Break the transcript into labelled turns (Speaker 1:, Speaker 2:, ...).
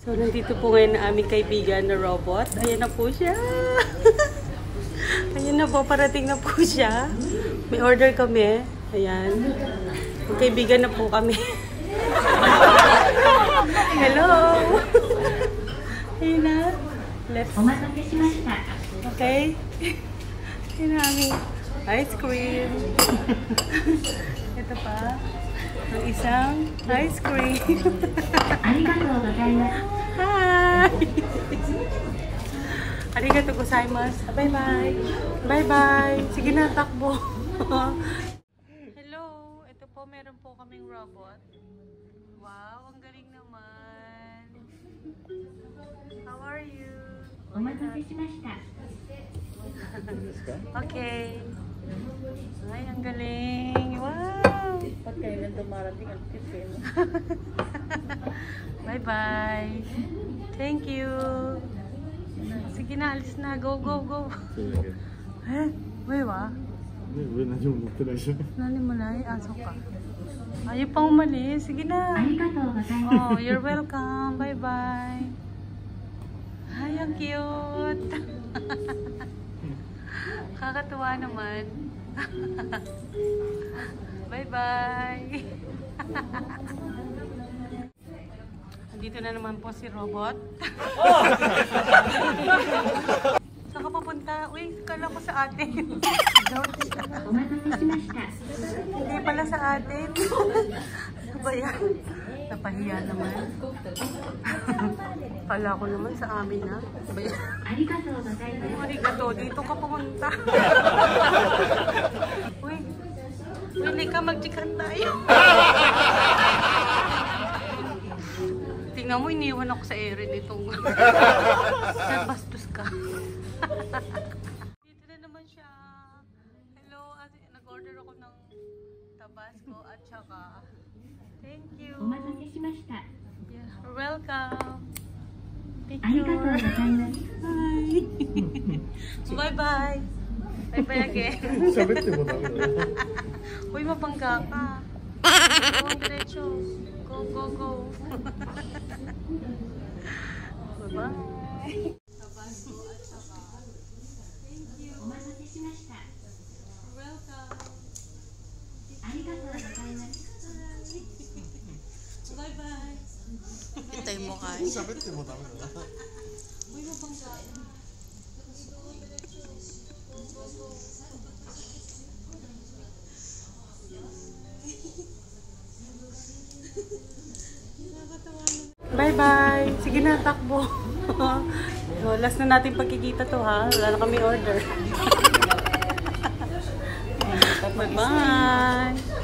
Speaker 1: So, nandito po ngayon na aming kaibigan na robot. Ayan na po siya. Ayan na po, parating na po siya. May order kami. Ayan. Magkaibigan na po kami. Hello! Ayan na. Let's... Okay. Ayan na aming ice cream. Ito pa Ang isang ice cream.
Speaker 2: ありがとうございます。
Speaker 1: Hi! Arigato gozaimasu. Bye-bye. Bye-bye. Sige na, takbo. Hello. Ito po, meron po kaming robot. Wow, ang galing naman. How are you?
Speaker 2: お待たせしました。
Speaker 1: Okay. Ay, ang galing. Wow!
Speaker 3: Pag kailan dumarating ang titin.
Speaker 1: Eh, Bye-bye. Thank you. Sige na, alis na. Go, go, go. Eh? Uy, wa?
Speaker 4: Uy,
Speaker 1: nandiyo mo talaga siya. Nanimalay, aso ka. Ayaw pa umalis. Sige na. Oh, you're welcome. Bye-bye. Ay, ang cute. Kakatuwa naman. Bye-bye! Dito na naman po si Robot. Saan ka papunta? Uy, kala ko sa atin. Hindi pala sa atin. Ano ba yan? Napahiya naman. Kala ko naman sa amin na. Arigato, dito ka pumunta. Uy, Willy ka, magchikan tayo. Tingnan mo, iniwan ako sa Erin itong... Sir, bastos ka. dito na naman siya. Hello, nag-order ako ng tabasco at saka Thank you.
Speaker 2: お待たせしました。
Speaker 1: Yeah, you're welcome.
Speaker 2: ありがとうござい
Speaker 1: Picture.
Speaker 2: ます。
Speaker 1: Bye bye. Bye bye again.
Speaker 4: 喋ってもダメだよ
Speaker 1: Uy, mabangga ka. Go, diretso. Go, go, go. Bye-bye.
Speaker 2: お
Speaker 1: Hintay mo ka.
Speaker 4: 喋ってもダメだよ
Speaker 1: Uy, mabangga ka. Bye-bye. Sige na, takbo. so, last na natin pagkikita to ha. Wala na kami order. Bye-bye.